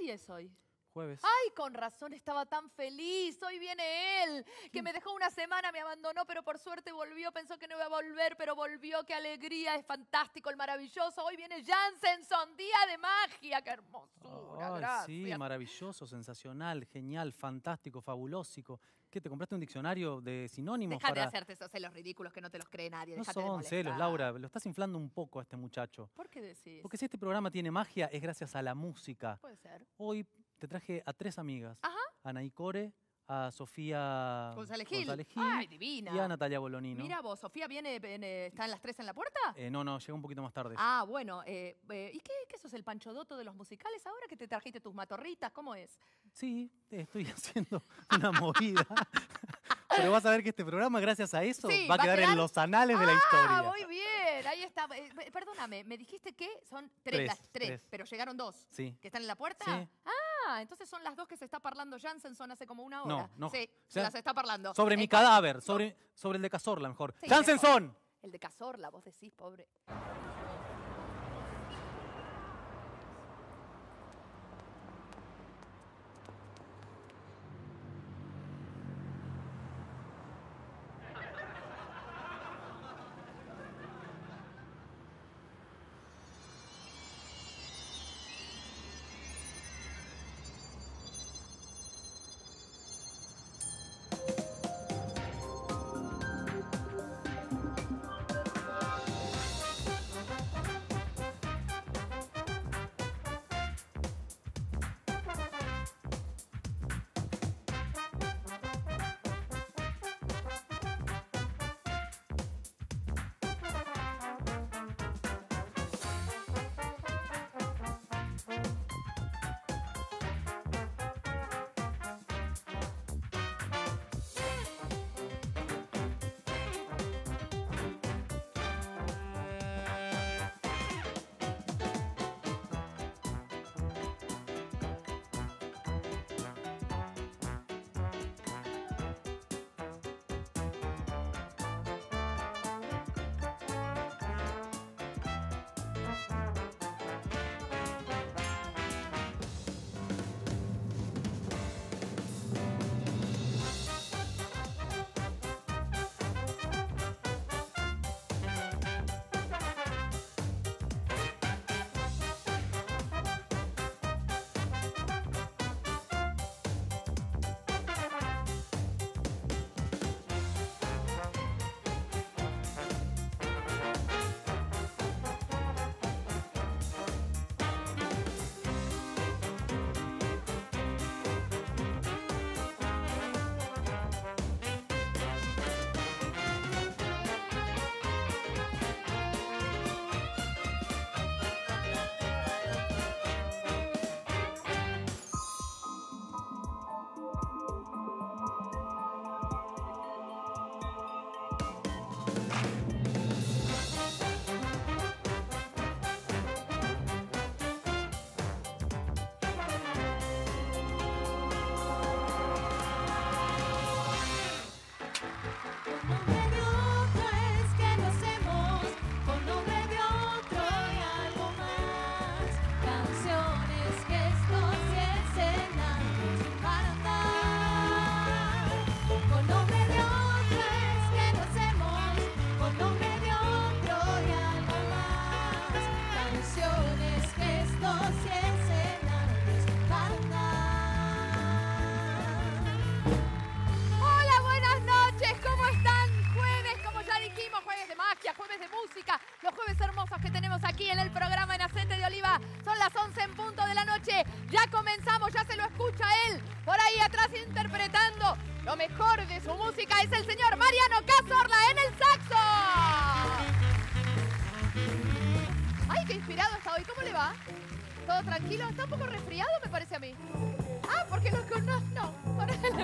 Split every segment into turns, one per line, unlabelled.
día es hoy?
Jueves.
Ay, con razón estaba tan feliz. Hoy viene él, que me dejó una semana, me abandonó, pero por suerte volvió. Pensó que no iba a volver, pero volvió. Qué alegría, es fantástico, el maravilloso. Hoy viene Jansenson, día de magia. Qué hermosura, gracias.
sí, maravilloso, sensacional, genial, fantástico, fabulósico. ¿Qué, te compraste un diccionario de sinónimos
Deja de
para...?
hacerte esos celos ridículos que no te los cree nadie.
No
Dejate de
son celos. Laura. Lo estás inflando un poco a este muchacho.
¿Por qué decís?
Porque si este programa tiene magia es gracias a la música.
Puede ser.
Hoy te traje a tres amigas.
Ajá.
A Naicore, a Sofía
González Gil.
González Gil
Ay, divina.
y a Natalia Bolonino.
Mira vos, Sofía viene, viene- está en las tres en la puerta.
Eh, no, no, llega un poquito más tarde.
Ah, bueno. eh, eh, ¿Y qué, qué sos el panchodoto de los musicales ahora que te trajiste tus matorritas? ¿Cómo es?
Sí, estoy haciendo una movida. Pero vas a ver que este programa, gracias a eso,
Sí,
va a quedar en los anales de la
Ah,
historia.
muy bien. Ahí está. Eh, perdóname, me dijiste que son tres,
Tres,
las tres,
tres.
pero llegaron dos.
Sí.
¿Que están en la puerta?
Sí.
Ah, entonces son las dos que se está parlando Jansenson hace como una
No,
hora.
no.
Sí,
O sea,
se las está parlando.
Sobre mi cadáver, sobre, sobre el de Cazorla, mejor.
Sí,
¡Jansenson!
El de Cazorla, vos decís, pobre.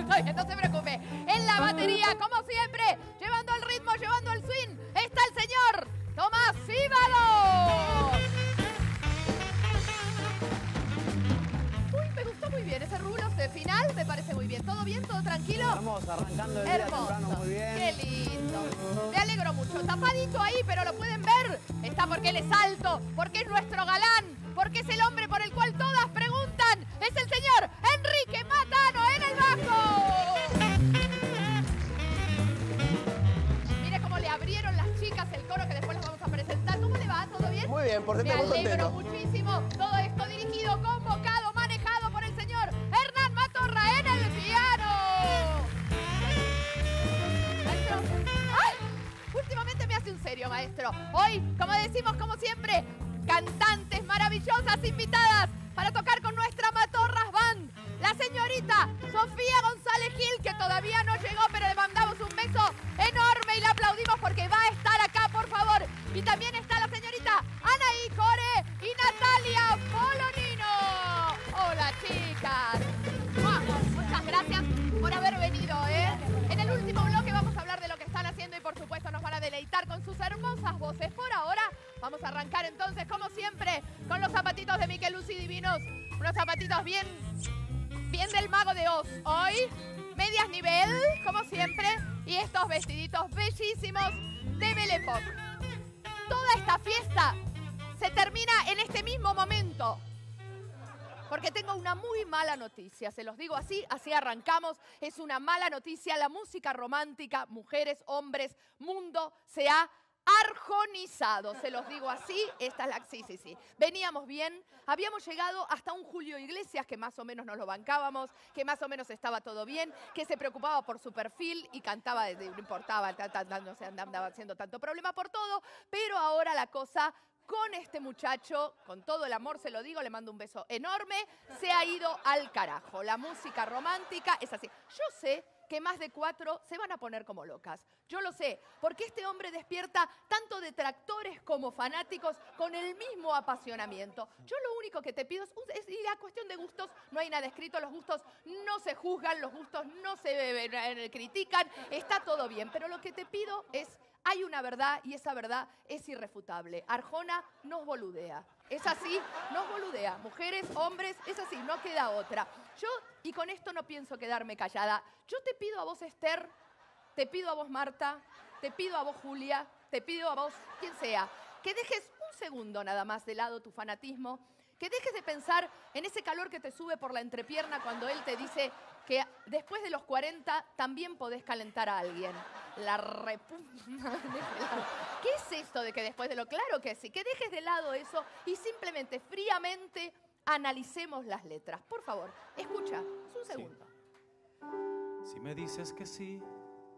bien, no se preocupe. En la batería, como siempre, llevando el ritmo, llevando el swing, está el señor Tomás Íbalo. Uy, me gustó muy bien ese rulo de final, me parece muy bien. ¿Todo bien? ¿Todo tranquilo?
Estamos arrancando el día temprano
Hermoso.
muy bien.
Qué lindo. Me alegro mucho. Tapadito ahí, pero lo pueden ver. Está porque él es alto, porque es nuestro como siempre, y estos vestiditos bellísimos de Belle Époque. Toda esta fiesta se termina en este mismo momento. Porque tengo una muy mala noticia, se los digo así, así arrancamos. Es una mala noticia, la música romántica, mujeres, hombres, mundo, se ha arjonizado, se los digo así, esta es la, sí, sí, sí. Veníamos bien, habíamos llegado hasta un Julio Iglesias que más o menos nos lo bancábamos, que más o menos estaba todo bien, que se preocupaba por su perfil y cantaba, desde- no importaba, ta- ta- ta- no se andaba haciendo tanto problema por todo, pero ahora la cosa con este muchacho, con todo el amor se lo digo, le mando un beso enorme, se ha ido al carajo. La música romántica es así. Yo sé que más de cuatro se van a poner como locas. Yo lo sé, porque este hombre despierta tanto detractores como fanáticos con el mismo apasionamiento. Yo lo único que te pido es, es- y la cuestión de gustos, no hay nada escrito, los gustos no se juzgan, los gustos no se eh, critican, está todo bien, pero lo que te pido es hay una verdad y esa verdad es irrefutable. Arjona nos boludea. Es así, nos boludea. Mujeres, hombres, es así, no queda otra. Yo, y con esto no pienso quedarme callada, yo te pido a vos, Esther, te pido a vos, Marta, te pido a vos, Julia, te pido a vos, quien sea, que dejes un segundo nada más de lado tu fanatismo, que dejes de pensar en ese calor que te sube por la entrepierna cuando él te dice que después de los 40 también podés calentar a alguien. La repu... ¿Qué es esto de que después de lo claro que sí? Que dejes de lado eso y simplemente fríamente analicemos las letras. Por favor, escucha, es un
Sí.
segundo.
Si me dices que sí,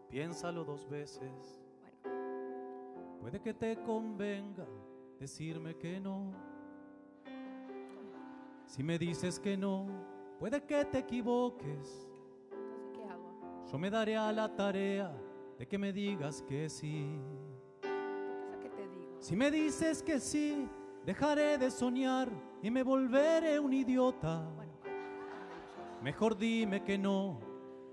piénsalo dos veces.
Bueno,
Puede que te convenga decirme que no. Si me dices que no, puede que te equivoques.
¿qué hago?
Yo me daré a la tarea de que me digas que sí.
¿qué te digo?
Si me dices que sí, dejaré de soñar y me volveré un idiota.
Bueno,
Mejor dime que no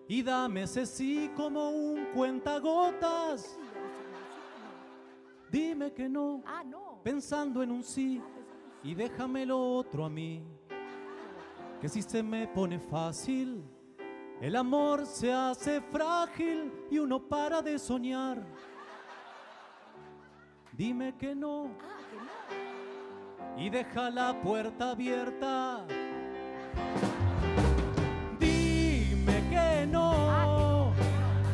y dame ese sí como un cuentagotas. Dime que no,
ah, no.
pensando en un sí y déjame lo otro a mí. Que si se me pone fácil, el amor se hace frágil y uno para de soñar. Dime que no
Ah, que no.
y deja la puerta abierta. Dime que no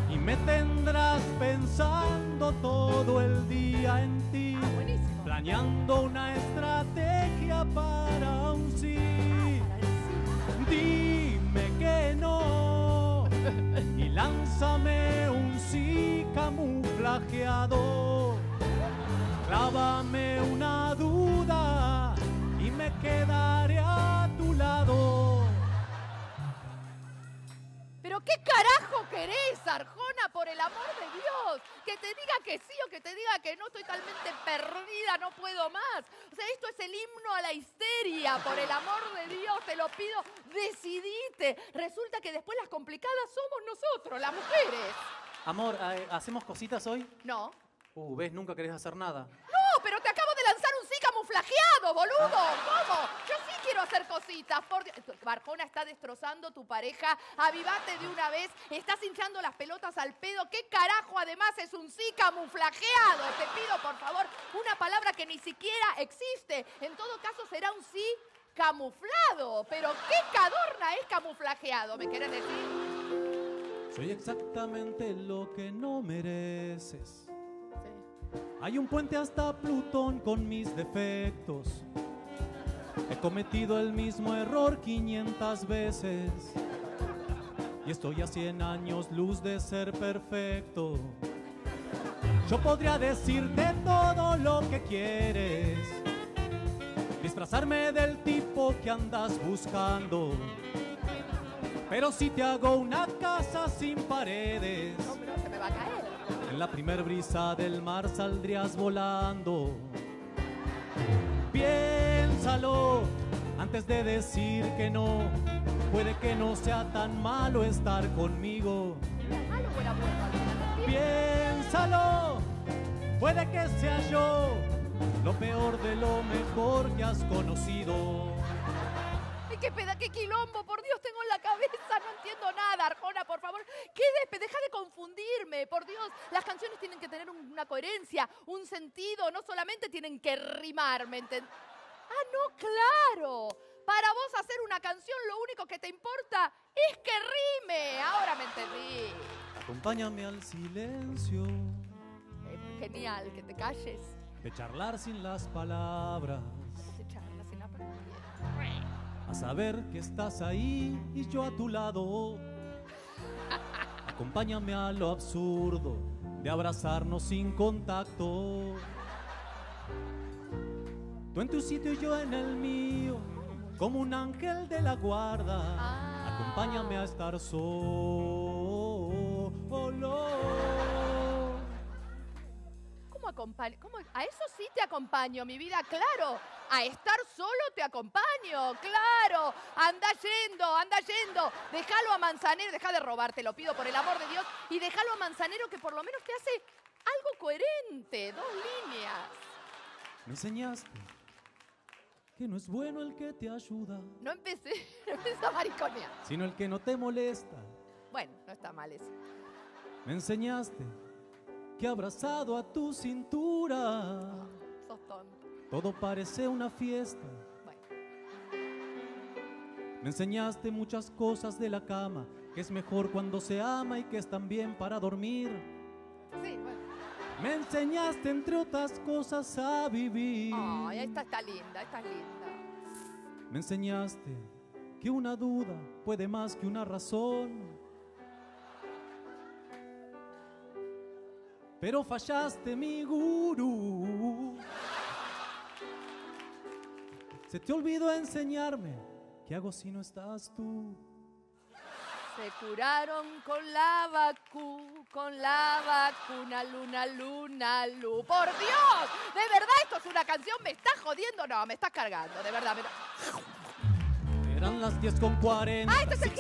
y me tendrás pensando todo el día en ti,
Ah,
planeando una estrategia para un sí. Lánzame un sí camuflajeado. Clávame una duda y me quedaré a tu lado.
Pero qué carajo querés, Arjona, por el amor de Dios. Que te diga que sí o que te diga que no, estoy totalmente perdida, no puedo más. O sea, esto es el himno a la histeria, por el amor de Dios, te lo pido, decidite. Resulta que después las complicadas somos nosotros, las mujeres.
Amor, ¿hacemos cositas hoy?
No.
Uh, ves, nunca querés hacer nada.
No, pero te acabo de lanzar un sí camuflajeado, boludo. ¿Cómo? Yo sí quiero hacer cositas. Por Dios. Arjona está destrozando tu pareja. Avivate de una vez. Estás hinchando las pelotas al pedo. ¿Qué carajo además es un sí camuflajeado? Te pido, por favor, una palabra que ni siquiera existe. En todo caso, será un sí camuflado. Pero ¿qué cadorna es camuflajeado? ¿Me querés decir?
Soy exactamente lo que no mereces.
Sí.
Hay un puente hasta Plutón con mis defectos. He cometido el mismo error 500 veces. Y estoy a 100 años luz de ser perfecto. Yo podría decirte todo lo que quieres, disfrazarme del tipo que andas buscando. Pero si te hago una casa sin paredes,
No, pero se me va a caer.
en la primer brisa del mar saldrías volando. Piénsalo antes de decir que no. Puede que no sea tan malo estar conmigo. Piénsalo, puede que sea yo lo peor de lo mejor que has conocido.
Ay, qué peda, qué quilombo, por Dios, tengo en la cabeza, no entiendo nada, Arjona, por favor. ¿Qué de- deja de confundirme, por Dios. Las canciones tienen que tener un- una coherencia, un sentido, no solamente tienen que rimar, ¿me enten- Ah, no, claro. Para vos hacer una canción lo único que te importa es que rime. Ahora me entendí.
Acompáñame al silencio
Eh, genial, que te calles.
de charlar sin las palabras,
Se charla sin aprender.
a saber que estás ahí y yo a tu lado. Acompáñame a lo absurdo de abrazarnos sin contacto. Tú en tu sitio y yo en el mío, como un ángel de la guarda.
Ah.
Acompáñame a estar solo.
¿Cómo acompaño? ¿Cómo? A eso sí te acompaño, mi vida, claro. A estar solo te acompaño, claro. Anda yendo, anda yendo. Déjalo a Manzanero, deja de robar, te lo pido por el amor de Dios. Y déjalo a Manzanero que por lo menos te hace algo coherente, dos líneas.
Me enseñaste que no es bueno el que te ayuda,
No empecé, no empecé a mariconear.
sino el que no te molesta.
Bueno, no está mal eso.
Me enseñaste que abrazado a tu cintura
Sos tonto.
todo parece una fiesta.
Bueno,
Me enseñaste muchas cosas de la cama, que es mejor cuando se ama y que es también para dormir.
sí, bueno.
Me enseñaste entre otras cosas a vivir.
Ay, esta está linda, esta es linda.
Me enseñaste que una duda puede más que una razón. Pero fallaste, mi gurú. Se te olvidó enseñarme qué hago si no estás tú.
Se curaron con la vacu, con la vacuna, luna, luna, lu. ¡Por Dios! ¿De verdad esto es una canción? ¿Me estás jodiendo? No, me estás cargando, de verdad. me-
Eran las 10 con 40,
Ah, este es el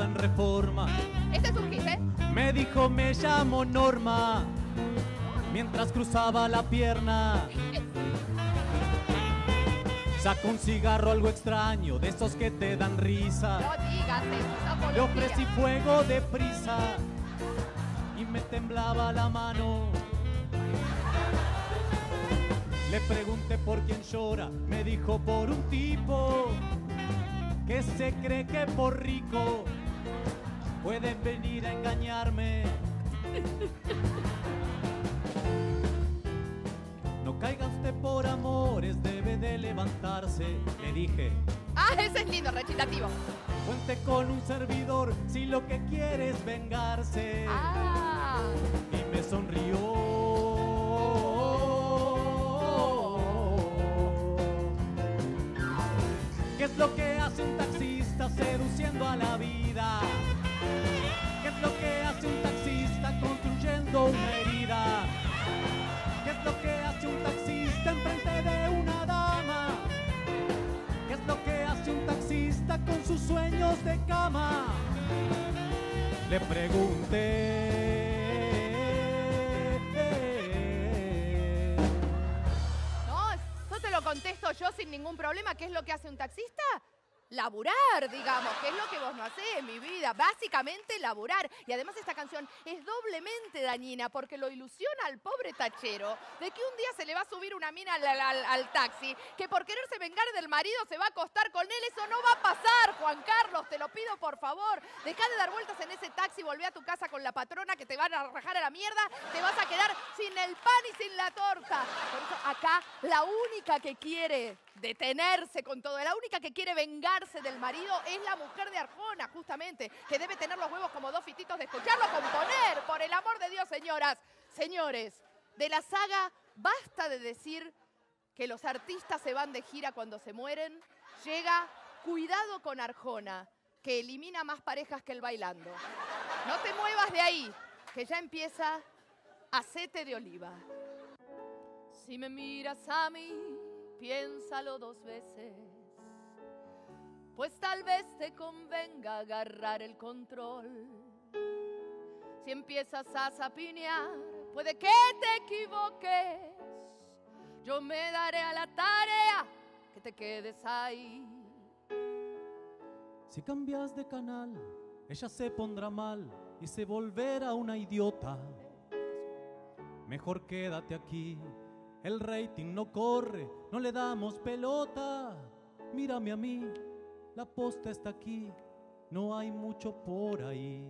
en reforma.
Este es un hit, ¿eh?
Me dijo, me llamo Norma, mientras cruzaba la pierna. Sacó un cigarro algo extraño, de esos que te dan risa.
No digas eso,
Le ofrecí fuego de prisa y me temblaba la mano. Le pregunté por quién llora, me dijo por un tipo que se cree que por rico puede venir a engañarme. No caiga usted por amores, debe de levantarse, le dije.
Ah, ese es lindo, recitativo.
Cuente con un servidor si lo que quiere es vengarse.
Ah,
Y me sonrió. ¿Qué es lo que hace un taxista seduciendo a la vida? ¿Qué es lo que hace un taxista construyendo una herida? ¿Qué es lo que hace un taxista enfrente de una dama? ¿Qué es lo que hace un taxista con sus sueños de cama? Le pregunté.
no, yo te lo contesto yo sin ningún problema. ¿Qué es lo que hace un taxista? Laburar, digamos, que es lo que vos no hacés, mi vida. Básicamente laburar. Y además esta canción es doblemente dañina porque lo ilusiona al pobre tachero de que un día se le va a subir una mina al taxi, que por quererse vengar del marido se va a acostar con él. Eso no va a pasar, Juan Carlos, te lo pido por favor. Deja de dar vueltas en ese taxi, volvé a tu casa con la patrona que te van a rajar a la mierda, te vas a quedar sin el pan y sin la torta. Por eso acá la única que quiere detenerse con todo, la única que quiere vengarse del marido es la mujer de Arjona, justamente, que debe tener los huevos como dos fititos de escucharlo componer, por el amor de Dios, señoras, señores. de la saga Basta de decir que los artistas se van de gira cuando se mueren, llega Cuidado con Arjona, que elimina más parejas que el bailando. No te muevas de ahí, que ya empieza Acete de Oliva. Si me miras a mí, piénsalo dos veces, pues tal vez te convenga agarrar el control. Si empiezas a sapinear, puede que te equivoques. Yo me daré a la tarea que te quedes ahí.
Si cambias de canal, ella se pondrá mal y se volverá una idiota. Mejor quédate aquí, el rating no corre, no le damos pelota. Mírame a mí, la posta está aquí, no hay mucho por ahí.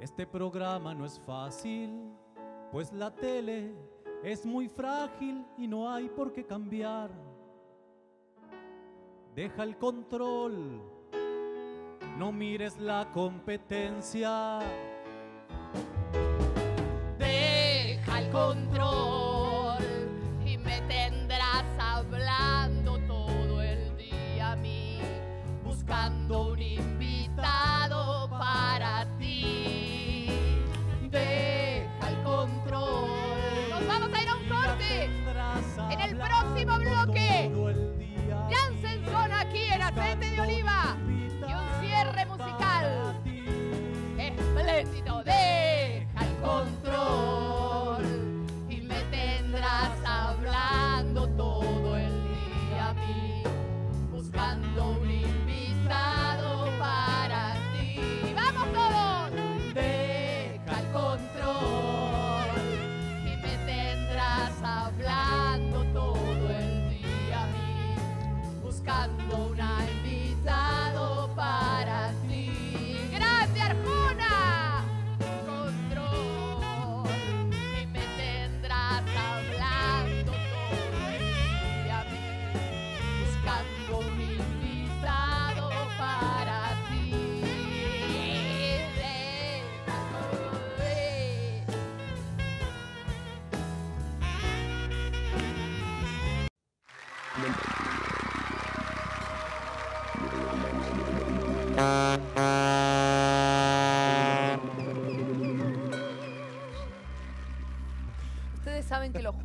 Este programa no es fácil, pues la tele es muy frágil y no hay por qué cambiar. Deja el control, no mires la competencia.
Deja el control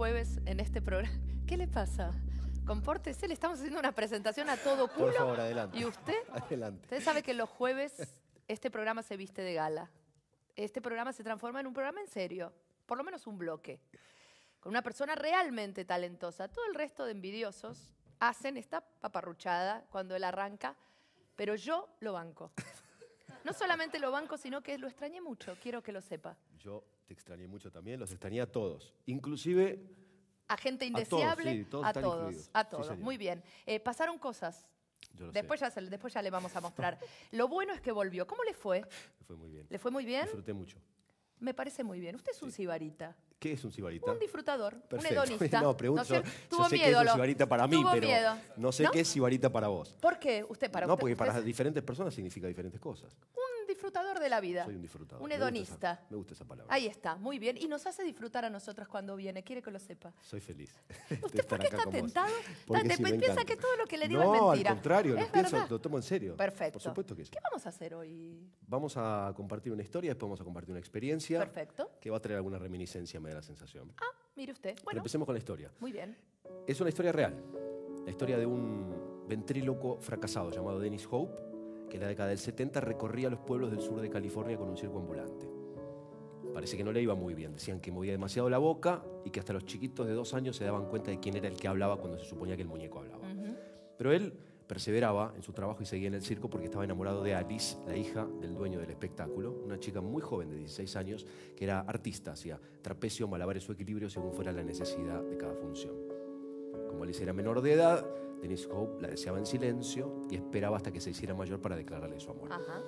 jueves en este programa. ¿Qué le pasa? Compórtese, le estamos haciendo una presentación a todo culo.
Por favor, adelante.
¿Y usted?
Adelante.
Usted sabe que los jueves este programa se viste de gala. Este programa se transforma en un programa en serio, por lo menos un bloque, con una persona realmente talentosa. Todo el resto de envidiosos hacen esta paparruchada cuando él arranca, pero yo lo banco. No solamente lo banco, sino que lo extrañé mucho, quiero que lo sepa.
Yo te extrañé mucho también, los extrañé a todos. Inclusive,
A gente
todos,
indeseable,
sí, todos
a todos, a
Sí,
todos.
señor.
Muy bien. Eh, pasaron cosas.
yo
Después
sé,
ya, se- después ya le vamos a mostrar. Lo bueno es que volvió. ¿Cómo le fue?
me fue muy bien.
¿Le fue muy bien?
Disfruté mucho.
Me parece muy bien. Usted es un sibarita.
¿Qué es un sibarita?
Un disfrutador,
Perfecto.
un hedonista.
No, pregunto,
cierto?
yo
Tuvo
sé
miedo.
que es un sibarita para mí, pero
miedo.
no sé qué es sibarita para vos.
¿Por qué? Usted para
no,
usted-
porque para
usted es
diferentes personas significa diferentes cosas.
un disfrutador de la vida.
Soy un disfrutador.
Un
Me gusta esa-
hedonista.
Me gusta esa palabra.
Ahí está, muy bien. Y nos hace disfrutar a nosotros cuando viene. Quiere que lo sepa.
Soy feliz.
¿Usted por qué está tentado?
Porque
piensa que todo lo que le digo
no,
es mentira.
al contrario, lo, pienso, lo tomo en serio.
Perfecto.
Por supuesto que sí.
¿Qué vamos a hacer hoy?
Vamos a compartir una historia, después vamos a compartir una experiencia
Perfecto.
que va a traer alguna reminiscencia, me da la sensación.
Ah, mire usted.
Pero
Bueno,
empecemos con la historia.
muy bien.
Es una historia real. La historia de un ventríloco fracasado llamado Dennis Hope, que en la década del 70 recorría los pueblos del sur de California con un circo ambulante. Parece que no le iba muy bien. Decían que movía demasiado la boca y que hasta los chiquitos de dos años se daban cuenta de quién era el que hablaba cuando se suponía que el muñeco hablaba. Pero él perseveraba en su trabajo y seguía en el circo porque estaba enamorado de Alice, la hija del dueño del espectáculo, una chica muy joven de 16 años que era artista, hacía trapecio, malabares o equilibrio según fuera la necesidad de cada función. Como Alice era menor de edad, Dennis Hope la deseaba en silencio y esperaba hasta que se hiciera mayor para declararle su amor.
Ajá.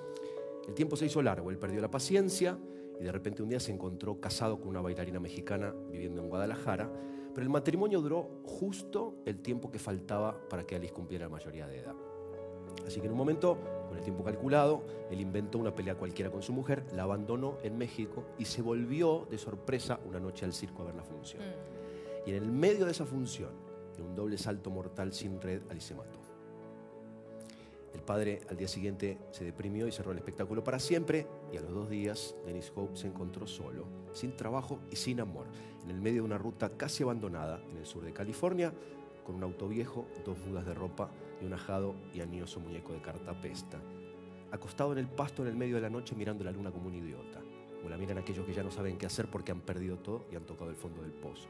El tiempo se hizo largo, él perdió la paciencia y de repente un día se encontró casado con una bailarina mexicana viviendo en Guadalajara, pero el matrimonio duró justo el tiempo que faltaba para que Alice cumpliera la mayoría de edad. Así que en un momento, con Con el tiempo calculado, él inventó una pelea cualquiera con su mujer, la abandonó en México y se volvió de sorpresa una noche al circo a ver la función.
Mm.
Y en el medio de esa función, en un doble salto mortal sin red, Ali se mató. El padre al día siguiente se deprimió y cerró el espectáculo para siempre. Y a los dos días, Dennis Hope se encontró solo, sin trabajo y sin amor, en el medio de una ruta casi abandonada en el sur de California, con un auto viejo, dos mudas de ropa y un ajado y anioso muñeco de cartapesta. Acostado en el pasto en el medio de la noche mirando la luna como un idiota, como la miran aquellos que ya no saben qué hacer porque han perdido todo y han tocado el fondo del pozo.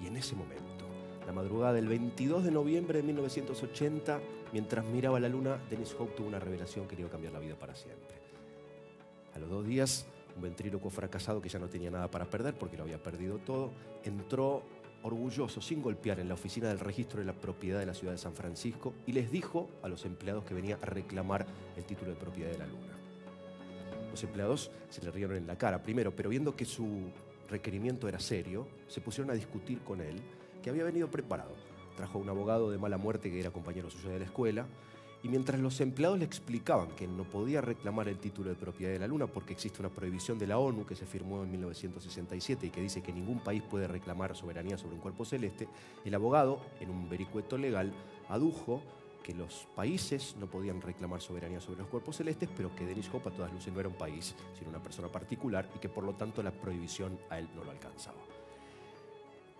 Y en ese momento, la madrugada del 22 de noviembre de 1980, mientras miraba la luna, Dennis Hope tuvo una revelación que le iba a cambiar la vida para siempre. A los dos días, un ventríloco fracasado que ya no tenía nada para perder porque lo había perdido todo, entró orgulloso, sin golpear, en la oficina del registro de la propiedad de la ciudad de San Francisco y les dijo a los empleados que venía a reclamar el título de propiedad de la luna. Los empleados se le rieron en la cara primero, pero viendo que su requerimiento era serio, se pusieron a discutir con él, que había venido preparado. Trajo a un abogado de mala muerte que era compañero suyo de la escuela, y mientras los empleados le explicaban que no podía reclamar el título de propiedad de la Luna porque existe una prohibición de la ONU que se firmó en 1967 y que dice que ningún país puede reclamar soberanía sobre un cuerpo celeste, el abogado, en un vericueto legal, adujo que los países no podían reclamar soberanía sobre los cuerpos celestes, pero que Denis Hope a todas luces no era un país, sino una persona particular y que por lo tanto la prohibición a él no lo alcanzaba.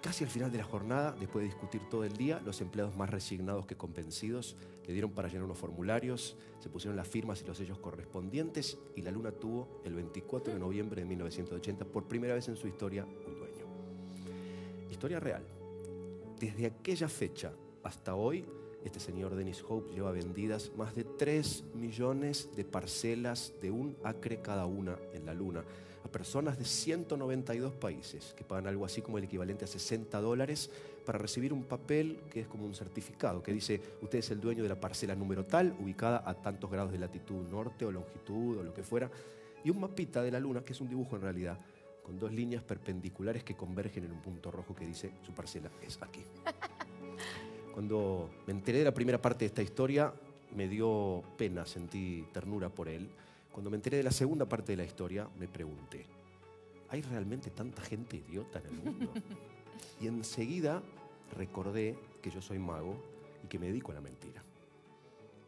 Casi al final de la jornada, después de discutir todo el día, los empleados más resignados que convencidos le dieron para llenar unos formularios, se pusieron las firmas y los sellos correspondientes y la luna tuvo el 24 de noviembre de 1980 por primera vez en su historia un dueño. Historia real. Desde aquella fecha hasta hoy, este señor Dennis Hope lleva vendidas más de 3 millones de parcelas de un acre cada una en la luna a personas de 192 países que pagan algo así como el equivalente a 60 dólares para recibir un papel que es como un certificado que dice usted es el dueño de la parcela número tal ubicada a tantos grados de latitud norte o longitud o lo que fuera y un mapita de la luna que es un dibujo en realidad con dos líneas perpendiculares que convergen en un punto rojo que dice su parcela es aquí. Cuando me enteré de la primera parte de esta historia, me dio pena, sentí ternura por él. Cuando me enteré de la segunda parte de la historia, me pregunté, ¿hay realmente tanta gente idiota en el mundo? Y enseguida recordé que yo soy mago y que me dedico a la mentira.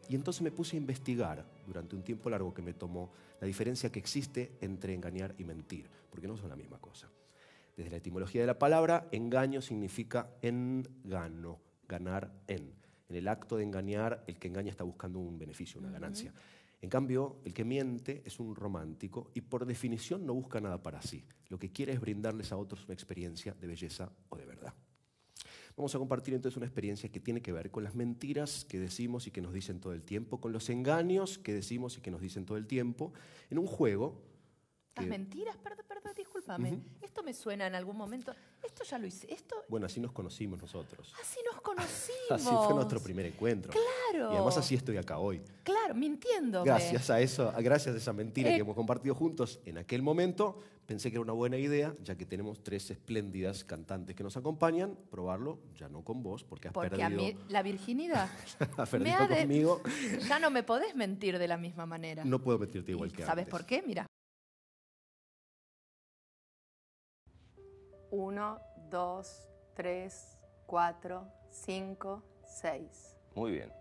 Y entonces me puse a investigar durante un tiempo largo que me tomó la diferencia que existe entre engañar y mentir, porque no son la misma cosa. Desde la etimología de la palabra, engaño significa engano, ganar en. En el acto de engañar, el que engaña está buscando un beneficio, una ganancia. En cambio, el que miente es un romántico y por definición no busca nada para sí. Lo que quiere es brindarles a otros una experiencia de belleza o de verdad. Vamos a compartir entonces una experiencia que tiene que ver con las mentiras que decimos y que nos dicen todo el tiempo, con los engaños que decimos y que nos dicen todo el tiempo, en un juego.
Las mentiras, perdón, perdón, discúlpame. Esto me suena en algún momento. Esto ya lo hice. Esto.
Bueno, así nos conocimos nosotros.
Así nos conocimos.
Así fue nuestro primer encuentro.
Claro.
Y además así estoy acá hoy.
Claro, mintiendo.
Gracias a eso, a- gracias a esa mentira
Eh.
que hemos compartido juntos en aquel momento, pensé que era una buena idea, ya que tenemos tres espléndidas cantantes que nos acompañan, probarlo, ya no con vos, porque has
Porque a
perdido,
mí la virginidad
has
me
perdido
ha de-
conmigo.
ya no me podés mentir de la misma manera.
No puedo mentirte igual
¿Y
que
¿Sabes
antes.
por qué? Mira.
Uno, dos, tres, cuatro, cinco, seis.
Muy bien.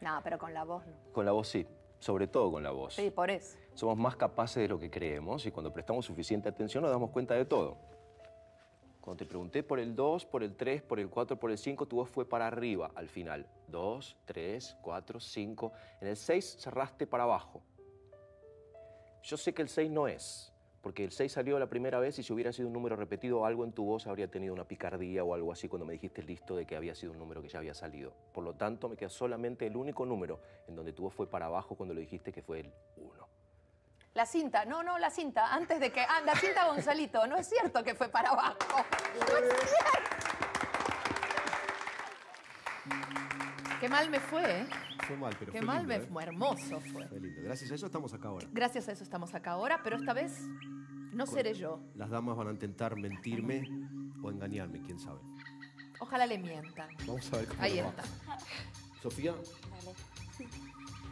No, pero con la voz no.
Con la voz sí, sobre todo con la voz.
Sí, por eso.
Somos más capaces de lo que creemos y cuando prestamos suficiente atención nos damos cuenta de todo. Cuando te pregunté por el 2, por el 3, por el 4, por el 5, tu voz fue para arriba al final. 2, 3, 4, 5. En el 6 cerraste para abajo. Yo sé que el 6 no es, porque el 6 salió la primera vez y si hubiera sido un número repetido, algo en tu voz habría tenido una picardía o algo así cuando me dijiste listo de que había sido un número que ya había salido. Por lo tanto, me queda solamente el único número en donde tu voz fue para abajo cuando lo dijiste que fue el 1.
La cinta, no, no, la cinta, antes de que. Ah, la cinta Gonzalito, no es cierto que fue para abajo. No es cierto.
Qué mal me fue, ¿eh?
Fue mal, pero
Qué
fue
mal
lindo,
me
¿eh?
fue. Hermoso fue.
Fue lindo. Gracias a eso estamos acá ahora.
Gracias a eso estamos acá ahora, pero esta vez no seré yo.
Las damas van a intentar mentirme o engañarme, quién sabe.
Ojalá le mientan.
Vamos a ver cómo
Ahí
va.
está.
Sofía,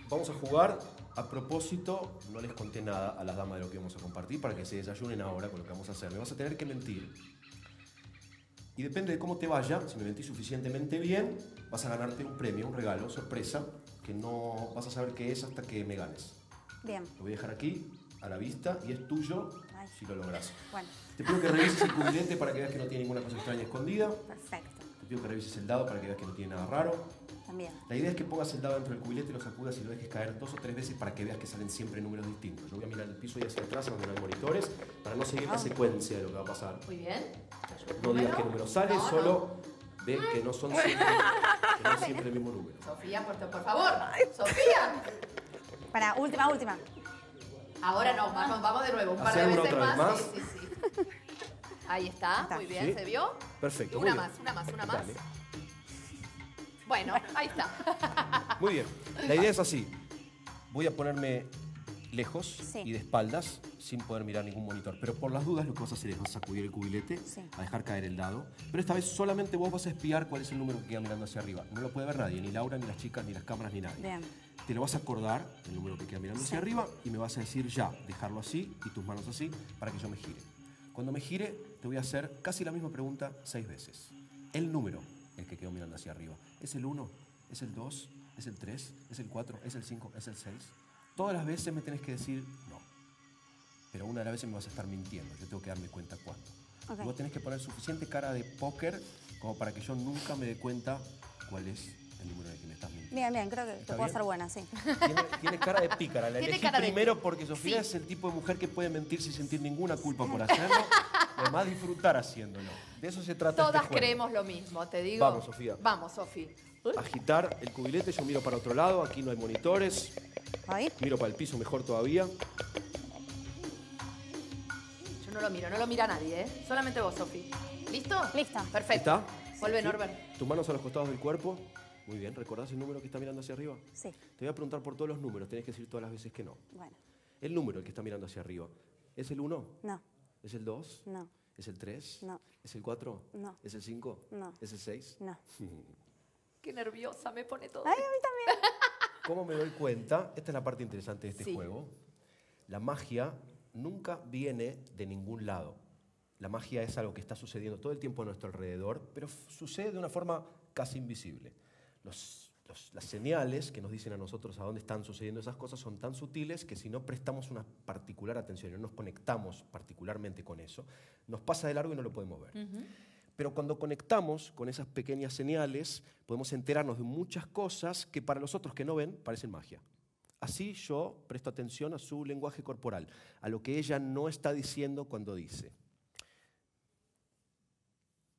Vamos a jugar. A propósito, no les conté nada a las damas de lo que vamos a compartir para que se desayunen ahora con lo que vamos a hacer. Me vas a tener que mentir. Y depende de cómo te vaya, si me mentís suficientemente bien, vas a ganarte un premio, un regalo, sorpresa, que no vas a saber qué es hasta que me ganes.
Bien,
Lo voy a dejar aquí, a la vista, y es tuyo
Ay.
si lo logras.
bueno,
Te pido que revises el cubilete para que veas que no tiene ninguna cosa extraña escondida.
perfecto.
Te pido que revises el dado para que veas que no tiene nada raro.
También.
La idea es que pongas el dado dentro del cubilete, lo sacudas y lo dejes caer dos o tres veces para que veas que salen siempre números distintos. Yo voy a mirar el piso y hacia atrás, donde no hay monitores, para no seguir la secuencia de lo que va a pasar.
Muy bien.
No digas qué número sale,
No, no.
solo ve que no son siempre, que no es siempre el mismo número.
Sofía, por, por favor. Sofía.
Para, última, última.
Ahora no, vamos, vamos de nuevo. Un par de
¿Hacemos
veces
otra vez
más.
más?
Sí, sí, sí. Ahí está,
está.
muy bien,
¿Sí?
¿se vio?
Perfecto.
Una
bien.
más, una más, una más.
Dale.
Bueno, ahí está.
Muy bien. La idea es así. Voy a ponerme lejos
Sí.
y de espaldas sin poder mirar ningún monitor. Pero por las dudas lo que vas a hacer es vas a sacudir el cubilete,
Sí.
a dejar caer el dado. Pero esta vez solamente vos vas a espiar cuál es el número que queda mirando hacia arriba. No lo puede ver nadie, ni Laura, ni las chicas, ni las cámaras, ni nadie.
Bien.
Te lo vas a acordar, el número que queda mirando hacia arriba, y me vas a decir ya, dejarlo así y tus manos así para que yo me gire. Cuando me gire, te voy a hacer casi la misma pregunta seis veces. El número, el que quedó mirando hacia arriba, ¿es el 1? ¿Es el 2? ¿Es el 3? ¿Es el 4? ¿Es el 5? ¿Es el 6? Todas las veces me tenés que decir no. Pero una de las veces me vas a estar mintiendo. Yo tengo que darme cuenta cuándo.
Ok.
Y vos tenés que poner suficiente cara de póker como para que yo nunca me dé cuenta cuál es el número de que me estás mintiendo.
Bien, bien, creo que, que
¿Está
puedo
bien?
ser buena, sí.
Tiene, tiene cara de pícara. La elegí
de-
primero porque Sofía
Sí.
es el tipo de mujer que puede mentir sin sentir ninguna culpa por hacerlo. además disfrutar haciéndolo. De eso se trata
Todas
este
creemos lo mismo, te digo.
Vamos, Sofía.
Vamos, Sofía.
Agitar el cubilete, yo miro para otro lado, aquí no hay monitores.
¿Ahí?
Miro para el piso mejor todavía.
Yo no lo miro, no lo mira nadie, ¿eh? Solamente vos, Sofía. ¿Listo?
Lista.
Perfecto.
¿Está?
Vuelve,
Sí.
Norbert.
Tus manos a los costados del cuerpo. Muy bien, ¿recordás el número que está mirando hacia arriba?
Sí.
Te voy a preguntar por todos los números, tenés que decir todas las veces que no.
Bueno.
El número, el que está mirando hacia arriba, ¿es el 1?
No,
¿Es el 2?
no,
¿Es el 3?
No.
¿Es el 4?
No.
¿Es el 5?
No.
¿Es el 6?
no.
Qué nerviosa me pone todo.
Ay, a mí también.
¿Cómo me doy cuenta? Esta es la parte interesante de este
Sí.
juego. La magia nunca viene de ningún lado. La magia es algo que está sucediendo todo el tiempo a nuestro alrededor, pero sucede de una forma casi invisible. Los- los- las señales que nos dicen a nosotros a dónde están sucediendo esas cosas son tan sutiles que si no prestamos una particular atención y no nos conectamos particularmente con eso, nos pasa de largo y no lo podemos ver. Pero cuando conectamos con esas pequeñas señales, podemos enterarnos de muchas cosas que para los otros que no ven parecen magia. Así yo presto atención a su lenguaje corporal, a lo que ella no está diciendo cuando dice.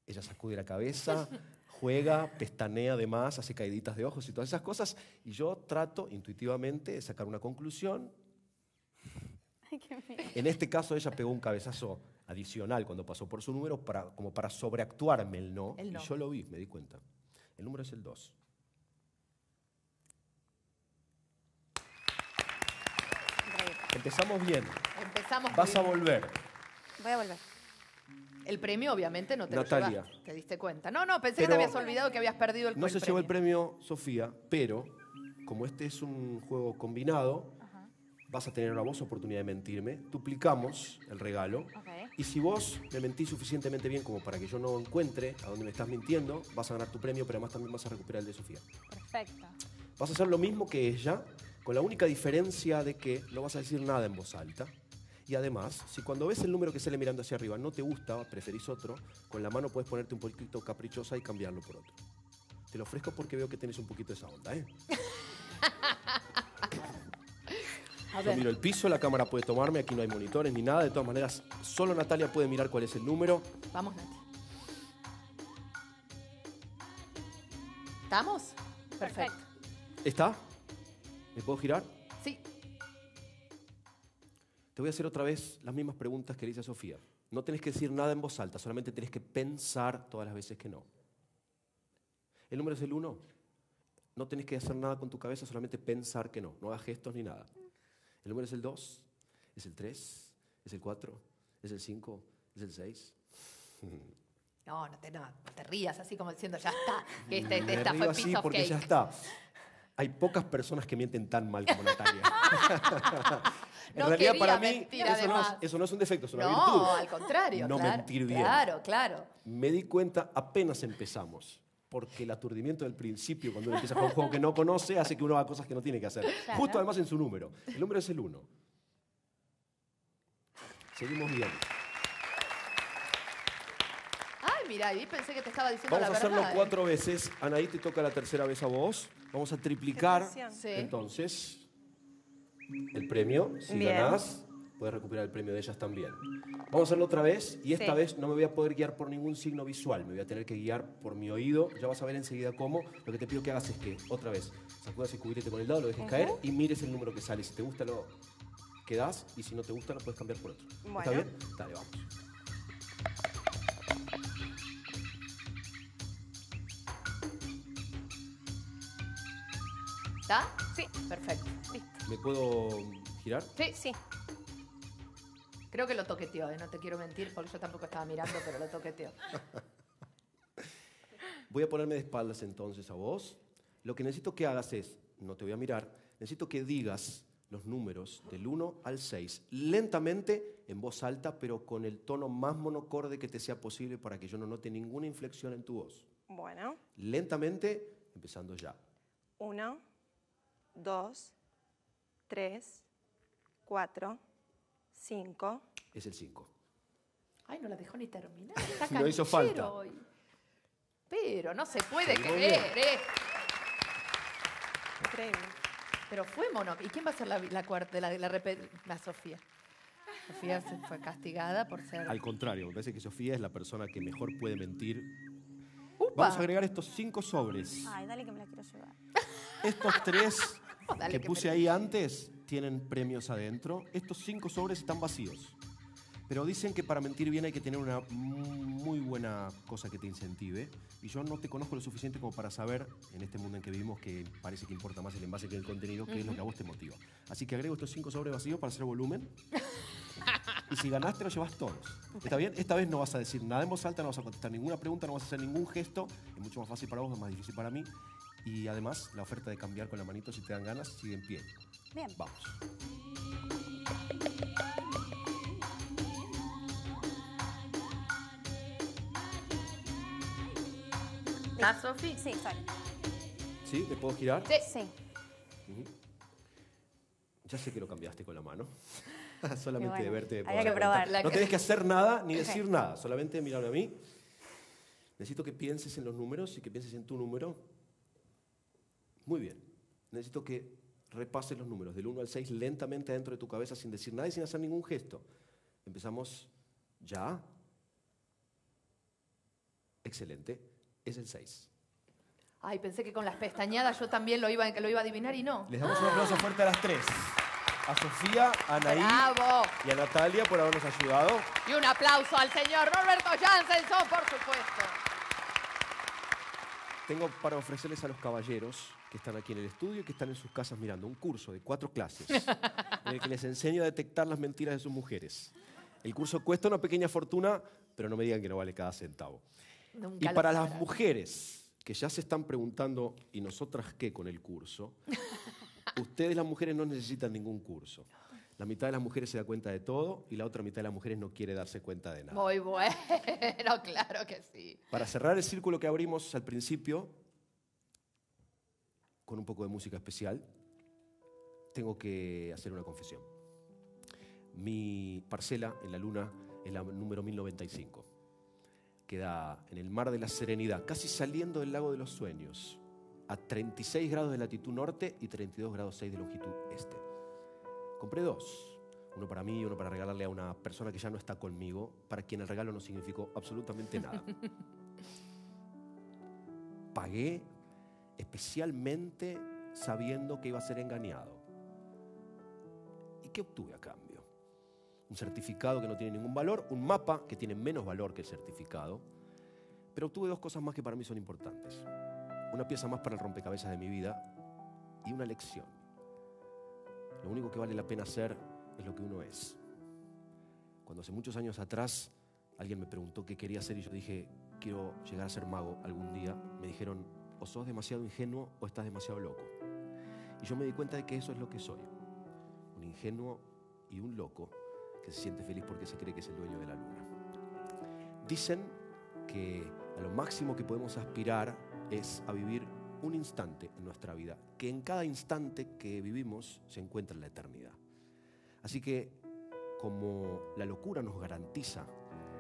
Ella sacude la cabeza, juega, pestanea además, hace caíditas de ojos y todas esas cosas, y yo trato intuitivamente de sacar una conclusión. En este caso ella pegó un cabezazo adicional cuando pasó por su número para, como para sobreactuarme el no,
El no.
y yo lo vi, me di cuenta. El número es el 2.
Increíble.
Empezamos bien.
Empezamos
Vas a volver.
Voy a volver.
El premio, obviamente, no te
Natalia.
lo llevaste. Te diste cuenta. No, no, pensé que te habías olvidado que habías perdido el
No se llevó el
premio.
premio Sofía, pero como este es un juego combinado, vas a tener una voz oportunidad de mentirme. Duplicamos el regalo. Y si vos me mentís suficientemente bien como para que yo no encuentre a dónde me estás mintiendo, vas a ganar tu premio, pero además también vas a recuperar el de Sofía.
Perfecto.
Vas a hacer lo mismo que ella, con la única diferencia de que no vas a decir nada en voz alta. Y además, si cuando ves el número que sale mirando hacia arriba no te gusta, preferís otro, con la mano puedes ponerte un poquito caprichosa y cambiarlo por otro. Te lo ofrezco porque veo que tenés un poquito esa onda, ¿eh?
A
Yo
ver.
miro el piso, la cámara puede tomarme, aquí no hay monitores ni nada. De todas maneras, solo Natalia puede mirar cuál es el número.
Vamos, Nati. ¿Estamos? Perfecto.
¿Está? ¿Me puedo girar? Te voy a hacer otra vez las mismas preguntas que le hice a Sofía. No tenés que decir nada en voz alta, solamente tenés que pensar todas las veces que no. El número es el 1. No tenés que hacer nada con tu cabeza, solamente pensar que no. No hagas gestos ni nada. El número es el 2, es el 3, es el 4, es el 5, es el 6.
No, no te, no, no te rías así como diciendo, ya está. Que este, esta fue
así
piece of
porque
cake.
ya está. Hay pocas personas que mienten tan mal como Natalia. en
No
realidad, para mí,
mentir,
eso no, es,
además.
eso no es un defecto, es una
No,
virtud.
al contrario.
No
claro,
mentir bien.
Claro, claro.
Me di cuenta apenas empezamos. Porque el aturdimiento del principio, cuando uno empieza con un juego que no conoce, hace que uno haga cosas que no tiene que hacer.
Claro.
Justo además en su número. El número es el 1. Seguimos bien.
Mira, ahí pensé que te estaba diciendo
Vamos a
la
hacerlo
verdad. ¿eh?
cuatro veces. Anaí, te toca la tercera vez a vos. Vamos a triplicar.
Sí.
Entonces, el premio. Si
Bien.
ganás, puedes recuperar el premio de ellas también. Vamos a hacerlo otra vez. Y esta
Sí.
vez no me voy a poder guiar por ningún signo visual. Me voy a tener que guiar por mi oído. Ya vas a ver enseguida cómo. Lo que te pido que hagas es que, otra vez, sacudas y cubrirte con el dado, lo dejes caer y mires el número que sale. Si te gusta, lo quedás. Y si no te gusta, lo puedes cambiar por otro. ¿Está
Bueno.
bien? Dale, vamos.
¿Está?
Sí.
Perfecto.
Listo.
¿Me puedo girar?
Sí,
Sí.
creo que lo toqueteó, ¿eh? no te quiero mentir porque yo tampoco estaba mirando, pero lo toqueteó.
Voy a ponerme de espaldas entonces a vos. Lo que necesito que hagas es, no te voy a mirar, necesito que digas los números del 1 al 6 lentamente, en voz alta, pero con el tono más monocorde que te sea posible para que yo no note ninguna inflexión en tu voz.
Bueno.
Lentamente, empezando ya.
Uno, dos, tres, cuatro, cinco,
Es el 5.
Ay, no la dejó ni terminar. Está
No hizo falta.
hoy. Pero no se puede creer,
bien.
¿eh?
increíble.
Pero fue mono. ¿Y quién va a ser la, la cuarta, la, la, la Sofía? Sofía se fue castigada por ser...
Al contrario, me parece que Sofía es la persona que mejor puede mentir.
¡Upa!
Vamos a agregar estos cinco sobres.
Ay, dale que me la quiero llevar.
Estos tres
Dale
que puse ahí antes tienen premios adentro. Estos cinco sobres están vacíos. Pero dicen que para mentir bien hay que tener una muy buena cosa que te incentive. Y yo no te conozco lo suficiente como para saber, en este mundo en que vivimos, que parece que importa más el envase que el contenido, qué es lo que a vos te motiva. Así que agrego estos cinco sobres vacíos para hacer volumen. Y si ganaste, lo llevas todos. ¿Está bien? Esta vez no vas a decir nada en voz alta, no vas a contestar ninguna pregunta, no vas a hacer ningún gesto. Es mucho más fácil para vos, es más difícil para mí. Y además, la oferta de cambiar con la manito, si te dan ganas, sigue en pie.
Bien.
Vamos.
¿Estás, Sofi?
Sí, estoy.
¿Sí? ¿Me puedo girar?
Sí.
Sí.
Ya sé que lo cambiaste con la mano. Solamente
bueno,
de verte. puedo
había que probar.
No tenés que hacer nada ni decir nada, solamente mirarme a mí. Necesito que pienses en los números y que pienses en tu número. Muy bien. Necesito que repases los números del 1 al 6 lentamente dentro de tu cabeza sin decir nada y sin hacer ningún gesto. Empezamos ya. Excelente. Es el 6.
Ay, pensé que con las pestañadas yo también lo iba, que lo iba a adivinar y no.
Les damos un aplauso fuerte a las tres. A Sofía, a Anaí
¡Bravo!
y a Natalia por habernos ayudado.
Y un aplauso al señor Norberto Jansenson, por supuesto.
Tengo para ofrecerles a los caballeros que están aquí en el estudio y que están en sus casas mirando un curso de cuatro clases en el que les enseño a detectar las mentiras de sus mujeres. El curso cuesta una pequeña fortuna, pero no me digan que no vale cada centavo.
Nunca
Y para las mujeres que ya se están preguntando, ¿y nosotras qué con el curso? Ustedes las mujeres no necesitan ningún curso. La mitad de las mujeres se da cuenta de todo y la otra mitad de las mujeres no quiere darse cuenta de nada.
Muy bueno, claro que sí.
Para cerrar el círculo que abrimos al principio, con un poco de música especial, tengo que hacer una confesión. Mi parcela en la luna es la número 1095. Queda en el mar de la serenidad, casi saliendo del lago de los sueños, a 36 grados de latitud norte y 32 grados 6 de longitud este. Compré dos, uno para mí y uno para regalarle a una persona que ya no está conmigo, para quien el regalo no significó absolutamente nada. Pagué especialmente sabiendo que iba a ser engañado. ¿Y qué obtuve a cambio? Un certificado que no tiene ningún valor, un mapa que tiene menos valor que el certificado, pero obtuve dos cosas más que para mí son importantes. Una pieza más para el rompecabezas de mi vida y una lección. Lo único que vale la pena hacer es lo que uno es. Cuando hace muchos años atrás alguien me preguntó qué quería hacer y yo dije, quiero llegar a ser mago algún día, me dijeron, o sos demasiado ingenuo o estás demasiado loco. Y yo me di cuenta de que eso es lo que soy. Un ingenuo y un loco que se siente feliz porque se cree que es el dueño de la luna. Dicen que a lo máximo que podemos aspirar es a vivir un instante en nuestra vida, que en cada instante que vivimos se encuentra la eternidad. Así que como la locura nos garantiza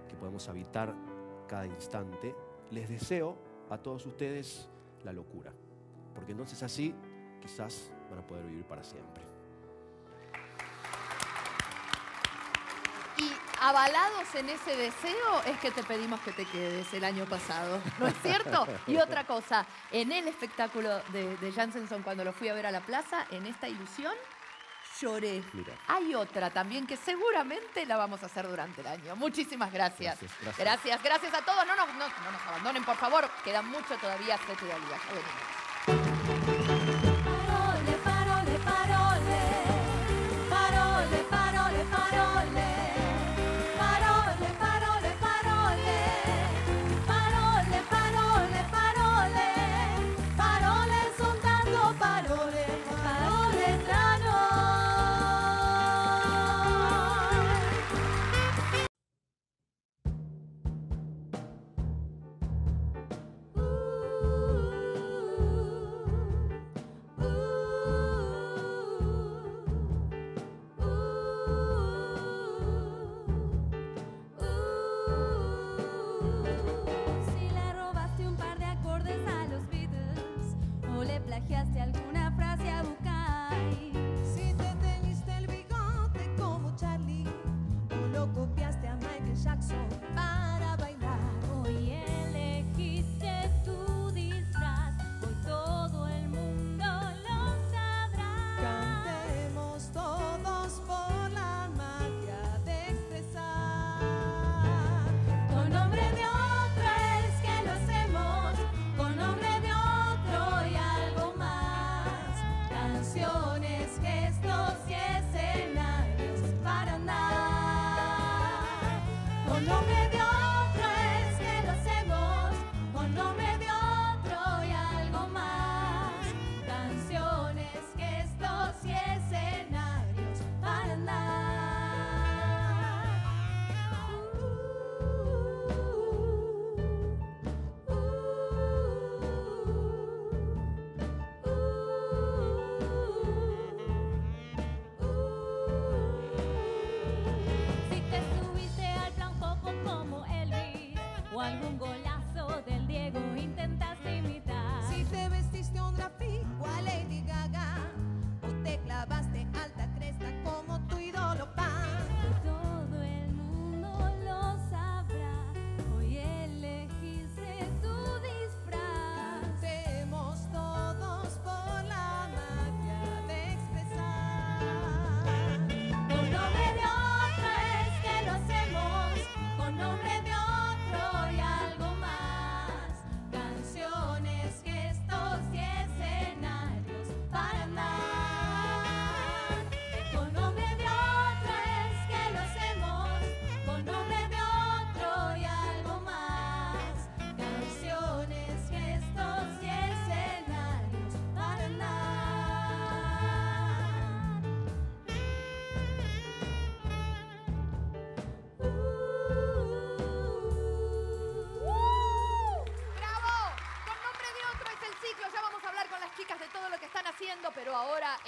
que podemos habitar cada instante, les deseo a todos ustedes la locura, porque entonces así quizás van a poder vivir para siempre.
Y avalados en ese deseo es que te pedimos que te quedes el año pasado, ¿no es cierto? Y otra cosa, en el espectáculo de, de Jansenson cuando lo fui a ver a la plaza, en esta ilusión, lloré.
Mira.
Hay otra también que seguramente la vamos a hacer durante el año. Muchísimas gracias.
Gracias, gracias.
Gracias, gracias a todos. No nos, no, no nos abandonen, por favor. Queda mucho todavía Sete de Olivas.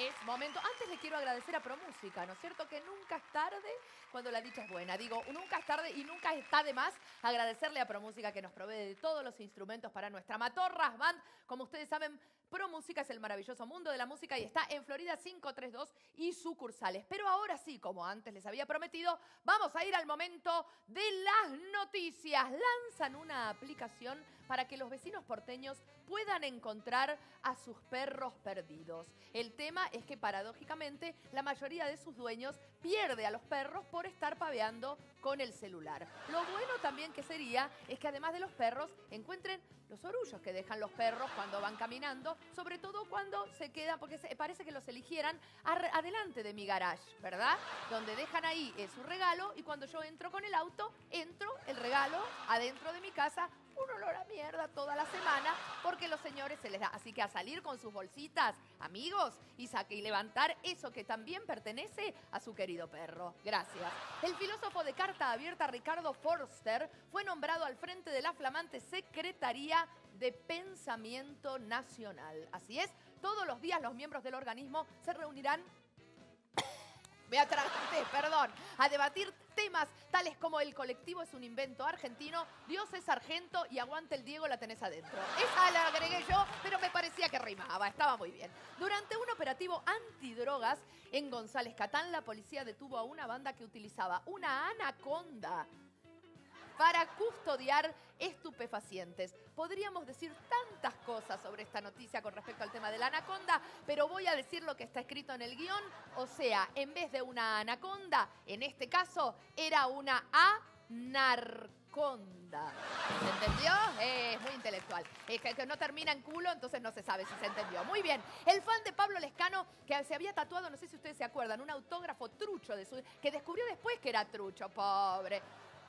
Es
momento. Antes le quiero agradecer a ProMúsica, ¿no es cierto? Que es tarde cuando la dicha es buena. Digo, nunca es tarde y nunca está de más agradecerle a ProMúsica que nos provee de todos los instrumentos para nuestra Matorras Band. Como ustedes saben, ProMúsica es el maravilloso mundo de la música y está en Florida 532 y sucursales. Pero ahora sí, como antes les había prometido, vamos a ir al momento de las noticias. Lanzan una aplicación para que los vecinos porteños puedan encontrar a sus perros perdidos. El tema es que paradójicamente la mayoría de sus dueños a los perros por estar paveando con el celular. Lo bueno también que sería es que además de los perros encuentren los orullos que dejan los perros cuando van caminando, sobre todo cuando se quedan, porque parece que los eligieran adelante de mi garage, ¿verdad? Donde dejan ahí eh, su regalo y cuando yo entro con el auto, entro el regalo adentro de mi casa un olor a mierda toda la semana porque los señores se les da. Así que a salir con sus bolsitas, amigos, y, saque, y levantar eso que también pertenece a su querido perro. Gracias. El filósofo de carta abierta Ricardo Forster fue nombrado al frente de la flamante Secretaría de Pensamiento Nacional. Así es, todos los días los miembros del organismo se reunirán me atraganté, perdón, a debatir temas tales como el colectivo es un invento argentino, Dios es sargento y aguante el Diego la tenés adentro. Esa la agregué yo, pero me parecía que rimaba, estaba muy bien. Durante un operativo antidrogas en González Catán, la policía detuvo a una banda que utilizaba una anaconda para custodiar estupefacientes. Podríamos decir tantas cosas sobre esta noticia con respecto al tema de la anaconda, pero voy a decir lo que está escrito en el guion. O sea, en vez de una anaconda, en este caso era una anarconda. ¿Se entendió? Es muy intelectual. Es que, que no termina en culo, entonces no se sabe si se entendió. Muy bien. El fan de Pablo Lescano, que se había tatuado, no sé si ustedes se acuerdan, un autógrafo trucho de su. que descubrió después que era trucho, pobre.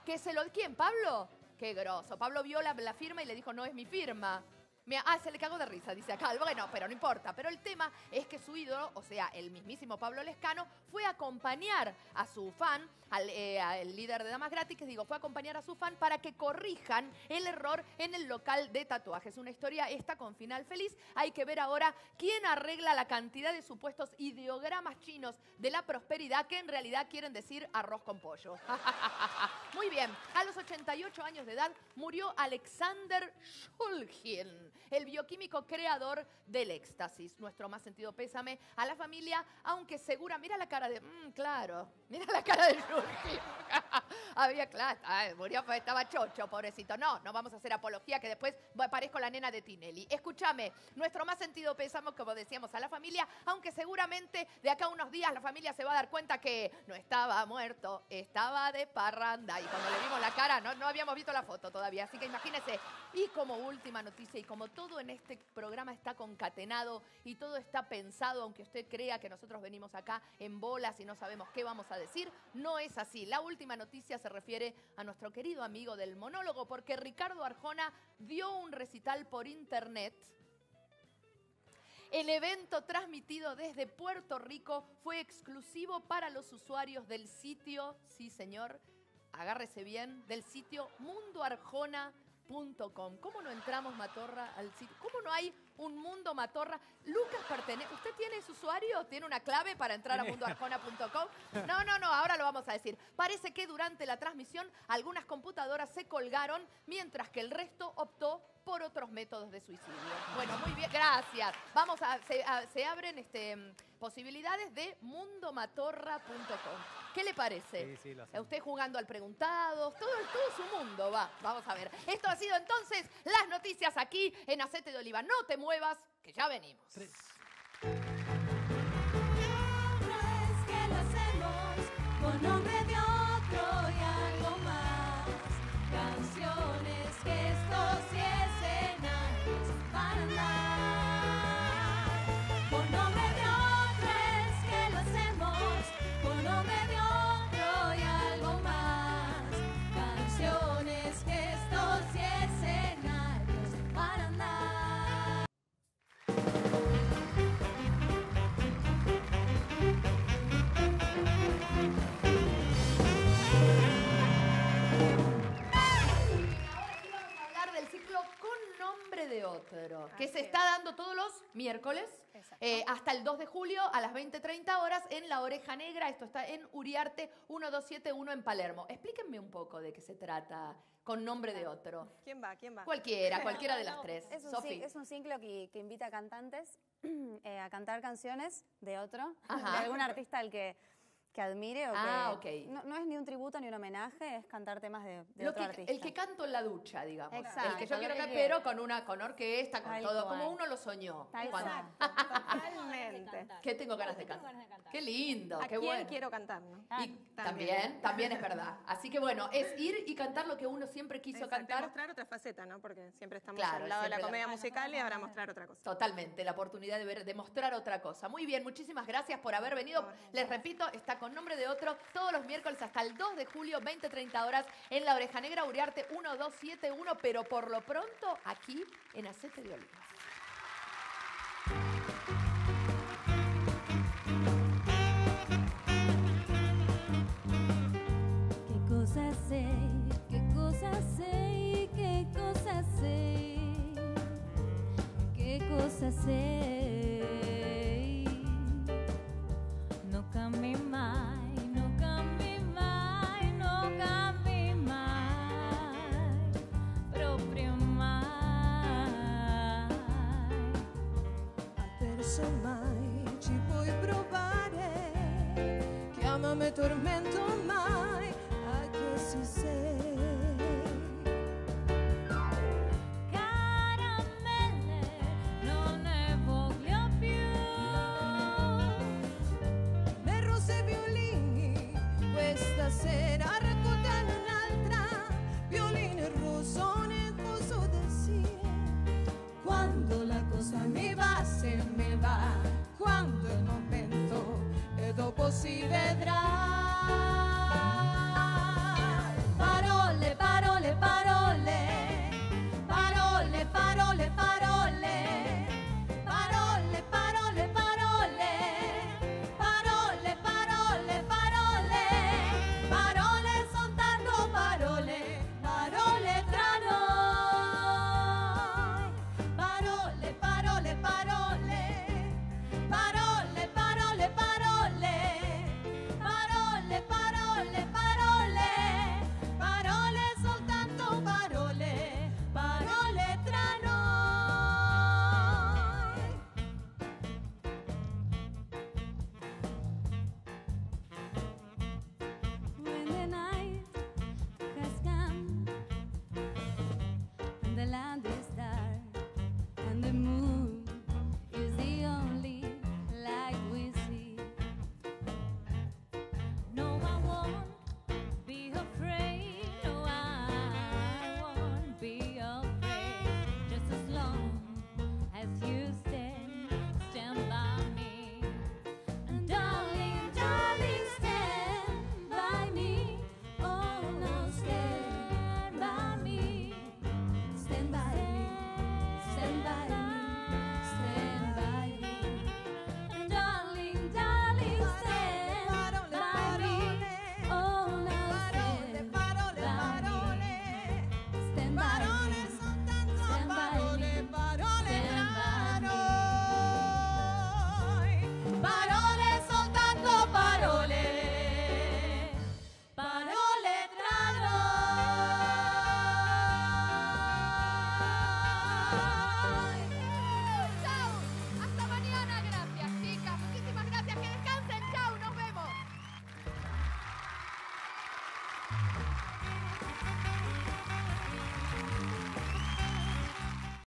Que se lo. ¿Quién? ¿Pablo? Qué groso. Pablo vio la, la firma y le dijo, no es mi firma. Me- ah, se le cagó de risa, dice acá. Bueno, pero no importa. Pero el tema es que su ídolo, o sea, el mismísimo Pablo Lescano, fue a acompañar a su fan, al, eh, al líder de Damas Gratis, que digo, fue a acompañar a su fan para que corrijan el error en el local de tatuajes. Una historia esta con final feliz. Hay que ver ahora quién arregla la cantidad de supuestos ideogramas chinos de la prosperidad que en realidad quieren decir arroz con pollo. Muy bien, a los 88 años de edad murió Alexander Shulgin, el bioquímico creador del éxtasis. Nuestro más sentido pésame a la familia, aunque segura, mira la cara de, "Mm, claro, mira la cara de Shulgin. Había, claro, ay, murió, pues, estaba chocho, pobrecito. No, no vamos a hacer apología, que después parezco la nena de Tinelli. Escúchame, nuestro más sentido pésame, como decíamos, a la familia, aunque seguramente de acá a unos días la familia se va a dar cuenta que no estaba muerto, estaba de parranda. Cuando le vimos la cara, no, no habíamos visto la foto todavía. Así que imagínense. Y como última noticia, y como todo en este programa está concatenado y todo está pensado, aunque usted crea que nosotros venimos acá en bolas y no sabemos qué vamos a decir, no es así. La última noticia se refiere a nuestro querido amigo del monólogo, porque Ricardo Arjona dio un recital por internet el evento transmitido desde Puerto Rico fue exclusivo para los usuarios del sitio, sí señor, agárrese bien, del sitio mundoarjona.com. ¿Cómo no entramos, Matorra, al sitio? ¿Cómo no hay un Mundo Matorra? Lucas pertenece. ¿Usted tiene ese usuario? ¿Tiene una clave para entrar a mundoarjona.com? No, no, no, ahora lo vamos a decir. Parece que durante la transmisión algunas computadoras se colgaron, mientras que el resto optó por otros métodos de suicidio. Bueno, muy bien, gracias. Vamos a, se, a- se abren este, posibilidades de mundomatorra.com. ¿Qué le parece?
Sí, sí, lo.
Usted jugando al preguntado, todo, todo su mundo va. Vamos a ver. Esto ha sido entonces las noticias aquí en Aceite de Oliva. No te muevas, que ya venimos.
es que lo hacemos con nombre de
se está dando todos los miércoles eh, hasta el 2 de julio a las 20.30 horas en La Oreja Negra. Esto está en Uriarte 1271 en Palermo. Explíquenme un poco de qué se trata con nombre de otro.
¿Quién va? ¿Quién va?
Cualquiera, cualquiera de las tres.
Es un, es un ciclo que, que invita a cantantes eh, a cantar canciones de otro,
Ajá.
de algún artista al que, que admire o
Ah,
que...
ok.
No, no es ni un tributo ni un homenaje, es cantar temas de, de
Lo
otro
que-
artista.
el que canto en la ducha, digamos.
Exacto,
el que yo quiero
que
pero con una con orquesta, con
Tal
todo,
cual.
como uno lo soñó.
Tal
Cuando-.
Totalmente.
¿Qué tengo ganas de cantar? Qué lindo,
¿A
qué
quién
bueno.
quiero cantar? no?
Y también, también es verdad. Así que bueno, es ir y cantar lo que uno siempre quiso
Exacto,
cantar.
mostrar otra faceta, ¿no? Porque siempre estamos
Claro,
al lado de la comedia musical y ahora mostrar otra cosa.
Totalmente, la oportunidad de ver, de mostrar otra cosa. Muy bien, muchísimas gracias por haber venido. Les repito, está con con nombre de otro todos los miércoles hasta el 2 de julio, 20-30 horas en La Oreja Negra, Uriarte 1271, pero por lo pronto aquí en Acete de Oliva.
¿Qué cosa sé? ¿Qué cosa sé? ¿Qué cosa sé? ¿Qué cosa sé?
mamma me tormenta